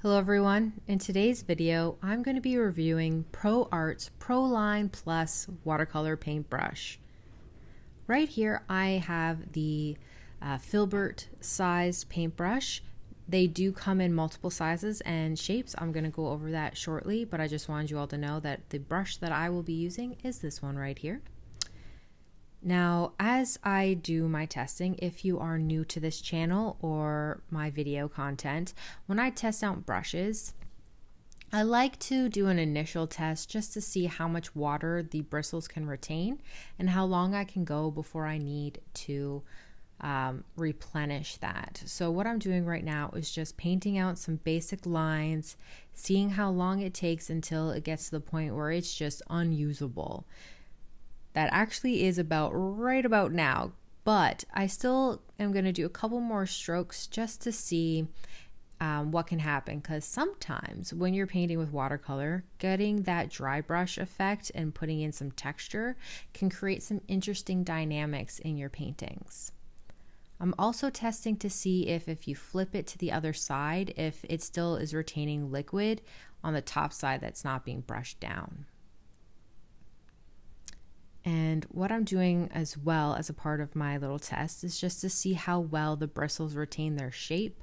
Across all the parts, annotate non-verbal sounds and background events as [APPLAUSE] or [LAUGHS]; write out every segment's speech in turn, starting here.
Hello everyone. In today's video, I'm going to be reviewing Pro Arte's Prolene Plus watercolor paintbrush. Right here, I have the uh, Filbert sized paintbrush. They do come in multiple sizes and shapes. I'm going to go over that shortly, but I just wanted you all to know that the brush that I will be using is this one right here. Now, as I do my testing, if you are new to this channel or my video content, when I test out brushes, I like to do an initial test just to see how much water the bristles can retain and how long I can go before I need to um, replenish that. So, what I'm doing right now is just painting out some basic lines, seeing how long it takes until it gets to the point where it's just unusable that actually is about right about now. But I still am going to do a couple more strokes just to see um, what can happen. Because sometimes when you're painting with watercolor, getting that dry brush effect and putting in some texture can create some interesting dynamics in your paintings. I'm also testing to see if if you flip it to the other side, if it still is retaining liquid on the top side that's not being brushed down. And what I'm doing as well as a part of my little test is just to see how well the bristles retain their shape,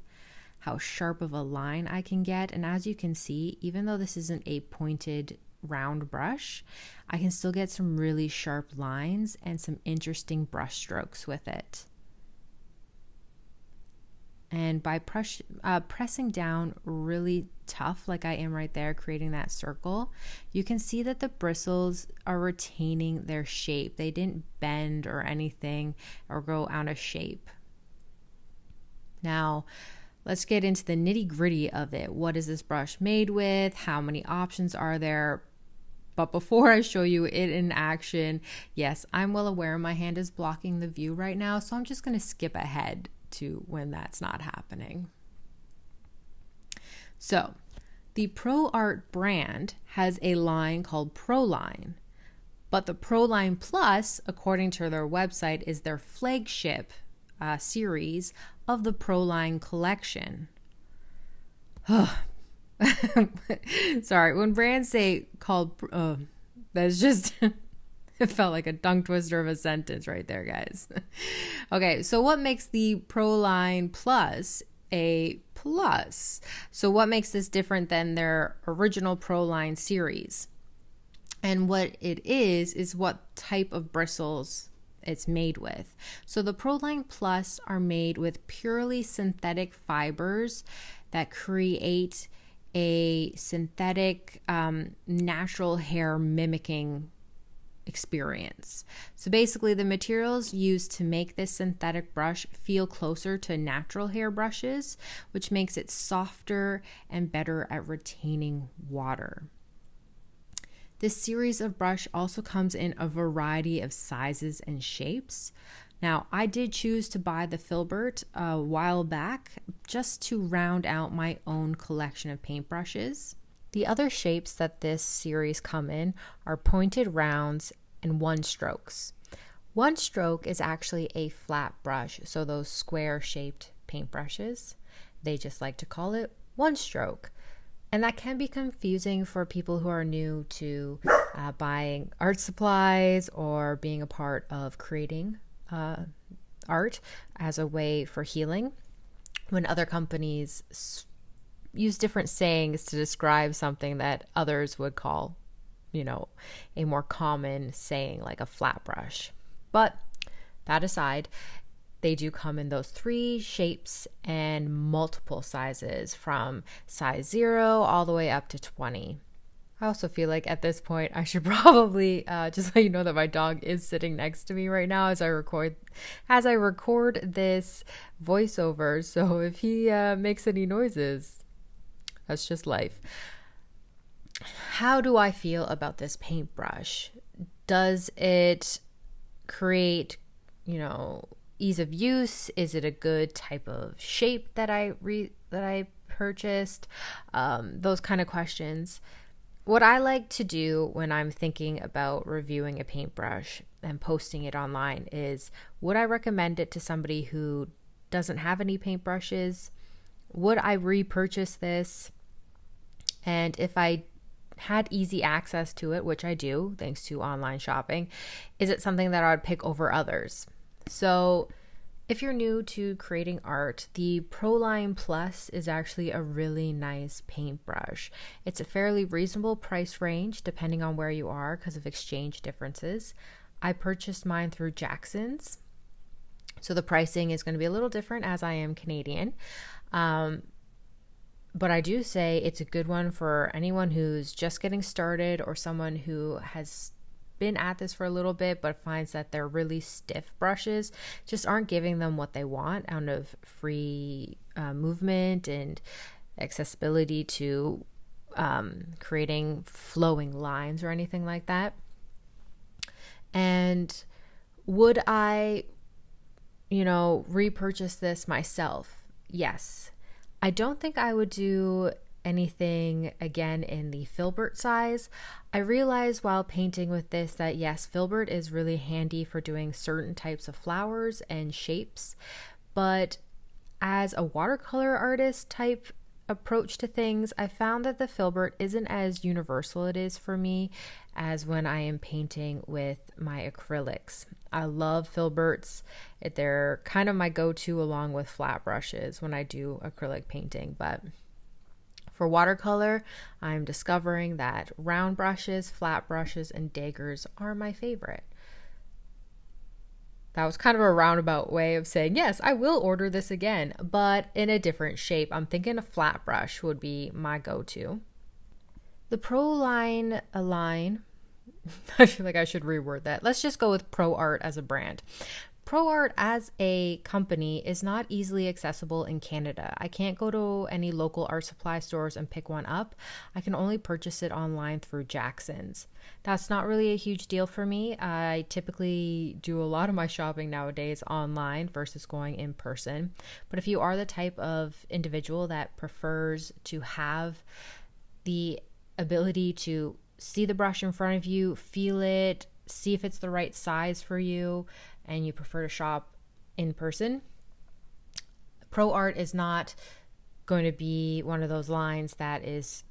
how sharp of a line I can get. And as you can see, even though this isn't a pointed round brush, I can still get some really sharp lines and some interesting brush strokes with it. And by press, uh, pressing down really tough, like I am right there, creating that circle, you can see that the bristles are retaining their shape. They didn't bend or anything or go out of shape. Now, let's get into the nitty gritty of it. What is this brush made with? How many options are there? But before [LAUGHS] I show you it in action, yes, I'm well aware my hand is blocking the view right now, so I'm just going to skip ahead to when that's not happening. So, the Pro Arte brand has a line called Prolene, but the Prolene Plus, according to their website, is their flagship uh, series of the Prolene collection. [SIGHS] [LAUGHS] Sorry, when brands say called, uh, that's just [LAUGHS] [LAUGHS] It felt like a tongue twister of a sentence right there, guys. [LAUGHS] okay, so what makes the Prolene Plus a plus? So, what makes this different than their original Prolene series? And what it is, is what type of bristles it's made with. So, the Prolene Plus are made with purely synthetic fibers that create a synthetic um, natural hair mimicking experience. So basically, the materials used to make this synthetic brush feel closer to natural hair brushes, which makes it softer and better at retaining water. This series of brush also comes in a variety of sizes and shapes. Now, I did choose to buy the Filbert a while back just to round out my own collection of paintbrushes. The other shapes that this series come in are pointed rounds and one strokes. One stroke is actually a flat brush, so those square shaped paintbrushes, they just like to call it one stroke. And that can be confusing for people who are new to uh, buying art supplies or being a part of creating uh, art as a way for healing. When other companies use different sayings to describe something that others would call, you know, a more common saying like a flat brush. But that aside, they do come in those three shapes and multiple sizes from size zero all the way up to 20. I also feel like at this point I should [LAUGHS] probably uh, just let you know that my dog is sitting next to me right now as I record as I record this voiceover. So if he uh, makes any noises, that's just life. How do I feel about this paintbrush? Does it create, you know, ease of use? Is it a good type of shape that I re that I purchased? Um, those kind of questions. What I like to do when I'm thinking about reviewing a paintbrush and posting it online is would I recommend it to somebody who doesn't have any paintbrushes? Would I repurchase this? And if I had easy access to it, which I do thanks to online shopping, is it something that I would pick over others? So, if you're new to creating art, the Prolene Plus is actually a really nice paintbrush. It's a fairly reasonable price range depending on where you are because of exchange differences. I purchased mine through Jackson's. So the pricing is going to be a little different as I am Canadian. Um, but I do say it's a good one for anyone who's just getting started or someone who has been at this for a little bit but finds that their really stiff brushes just aren't giving them what they want out of free uh, movement and accessibility to um, creating flowing lines or anything like that. And would I, you know, repurchase this myself? Yes. I don't think I would do anything again in the filbert size. I realized while painting with this that yes, filbert is really handy for doing certain types of flowers and shapes, but as a watercolor artist type approach to things, I found that the filbert isn't as universal it is for me as when I am painting with my acrylics. I love filberts. They're kind of my go-to along with flat brushes when I do acrylic painting, but for watercolor, I'm discovering that round brushes, flat brushes, and daggers are my favorite. That was kind of a roundabout way of saying, yes, I will order this again, but in a different shape. I'm thinking a flat brush would be my go to. The Prolene line, align, [LAUGHS] I feel like I should reword that. Let's just go with Pro Arte as a brand. Pro Arte as a company is not easily accessible in Canada. I can't go to any local art supply stores and pick one up. I can only purchase it online through Jackson's. That's not really a huge deal for me. I typically do a lot of my shopping nowadays online versus going in person. But if you are the type of individual that prefers to have the ability to see the brush in front of you, feel it, see if it's the right size for you, and you prefer to shop in person, Pro Arte is not going to be one of those lines that is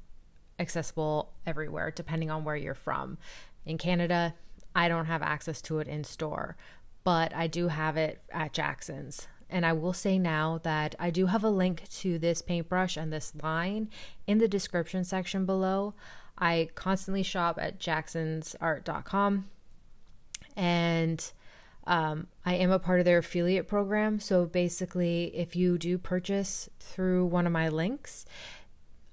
accessible everywhere, depending on where you're from. In Canada, I don't have access to it in store, but I do have it at Jackson's. And I will say now that I do have a link to this paintbrush and this line in the description section below. I constantly shop at jacksonsart.com and um, I am a part of their affiliate program. So basically, if you do purchase through one of my links,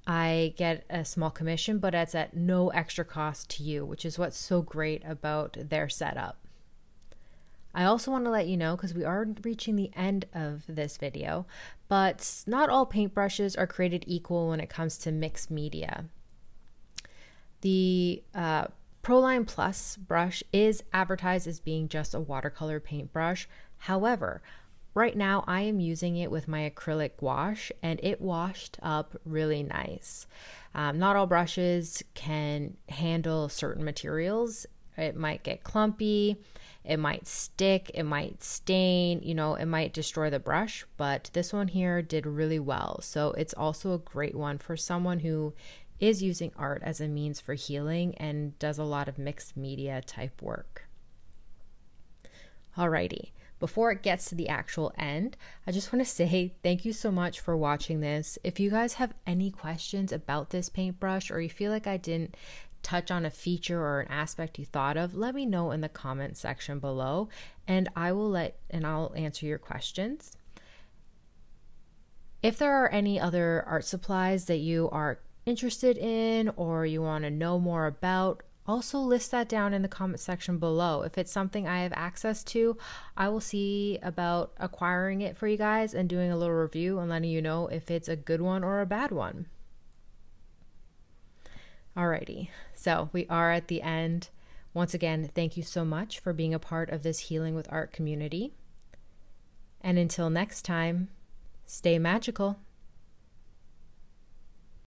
I get a small commission, but it's at no extra cost to you, which is what's so great about their setup. I also want to let you know because we are reaching the end of this video, but not all paintbrushes are created equal when it comes to mixed media. The uh, Prolene Plus brush is advertised as being just a watercolor paintbrush. However, right now I am using it with my acrylic wash and it washed up really nice. Um, not all brushes can handle certain materials. It might get clumpy, it might stick, it might stain, you know, it might destroy the brush, but this one here did really well. So it's also a great one for someone who is using art as a means for healing and does a lot of mixed media type work. Alrighty, before it gets to the actual end, I just want to [LAUGHS] say thank you so much for watching this. If you guys have any questions about this paintbrush or you feel like I didn't touch on a feature or an aspect you thought of, let me know in the comment section below and I will let and I'll answer your questions. If there are any other art supplies that you are interested in or you want to know more about, also list that down in the comment section below. If it's something I have access to, I will see about acquiring it for you guys and doing a little review and letting you know if it's a good one or a bad one. Alrighty, so we are at the end. Once again, thank you so much for being a part of this Healing with Art community. And until next time, stay magical.